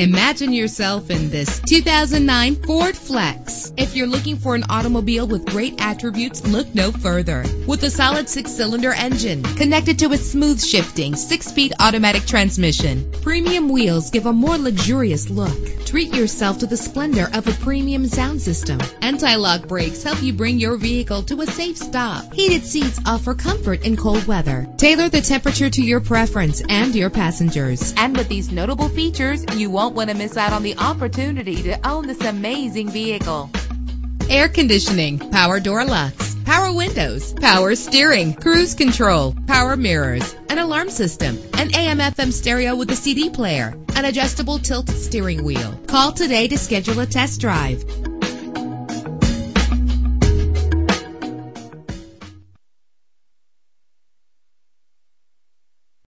Imagine yourself in this 2009 Ford Flex. If you're looking for an automobile with great attributes, look no further. With a solid six-cylinder engine connected to a smooth shifting six-speed automatic transmission, premium wheels give a more luxurious look. Treat yourself to the splendor of a premium sound system. Anti-lock brakes help you bring your vehicle to a safe stop. Heated seats offer comfort in cold weather. Tailor the temperature to your preference and your passengers. And with these notable features, you won't want to miss out on the opportunity to own this amazing vehicle. Air conditioning, power door locks, power windows, power steering, cruise control, power mirrors, an alarm system, an AM FM stereo with a CD player, an adjustable tilt steering wheel. Call today to schedule a test drive.